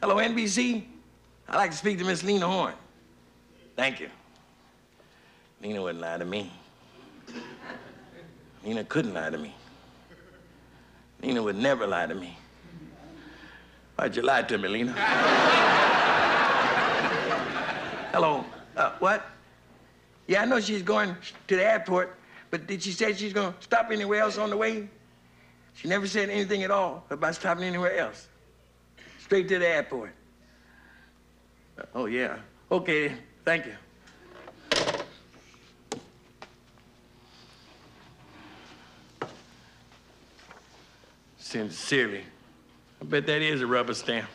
Hello, NBC? I'd like to speak to Miss Lena Horne. Thank you. Lena wouldn't lie to me. Lena couldn't lie to me. Lena would never lie to me. Why'd you lie to me, Lena? Hello. Uh, what? Yeah, I know she's going to the airport, but did she say she's gonna stop anywhere else on the way? She never said anything at all about stopping anywhere else. Straight to the airport. Uh, oh, yeah. Okay, thank you. Sincerely. I bet that is a rubber stamp.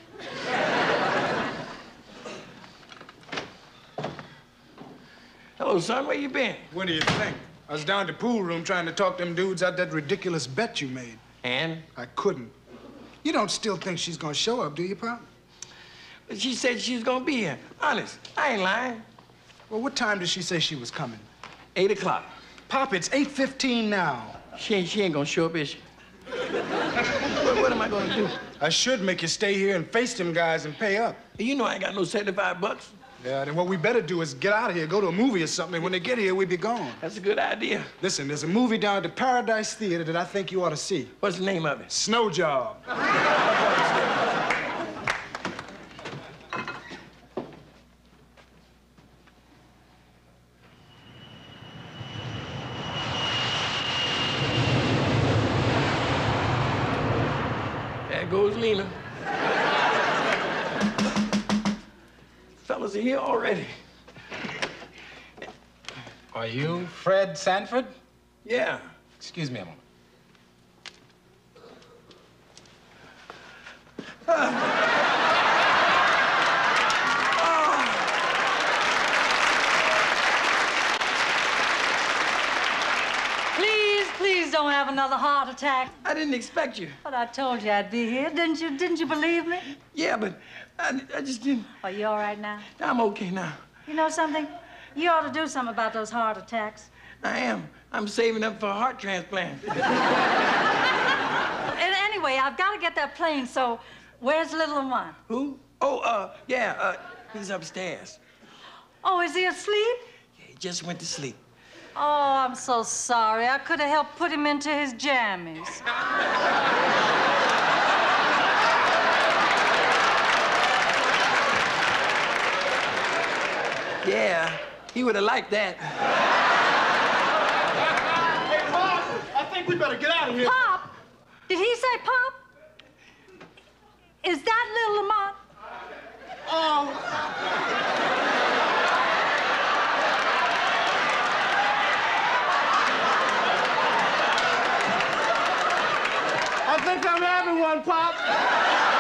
Hello, son. Where you been? What do you think? I was down at the pool room trying to talk them dudes out that ridiculous bet you made. And? I couldn't. You don't still think she's gonna show up, do you, Pop? But she said she was gonna be here. Honest, I ain't lying. Well, what time did she say she was coming? Eight o'clock. Pop, it's 8.15 now. She ain't, she ain't gonna show up, is she? what, what am I gonna do? I should make you stay here and face them guys and pay up. You know I ain't got no 75 bucks. Yeah, then what we better do is get out of here, go to a movie or something. And When they get here, we'd be gone. That's a good idea. Listen, there's a movie down at the Paradise Theater that I think you ought to see. What's the name of it? Snow Job. There goes Lena. Are here already. Are you Fred Sanford? Yeah. Excuse me a moment please don't have another heart attack. I didn't expect you. But I told you I'd be here, didn't you? Didn't you believe me? Yeah, but I, I just didn't. Are you all right now? I'm okay now. You know something? You ought to do something about those heart attacks. I am. I'm saving up for a heart transplant. And anyway, I've got to get that plane, so where's little one? Who? Oh, uh, yeah, uh, he's upstairs. Oh, is he asleep? Yeah, he just went to sleep. Oh, I'm so sorry. I could have helped put him into his jammies. Yeah, he would have liked that. Hey, Pop, I think we better get out of here. Pop? Did he say Pop? Is that little I'm having one, Pop.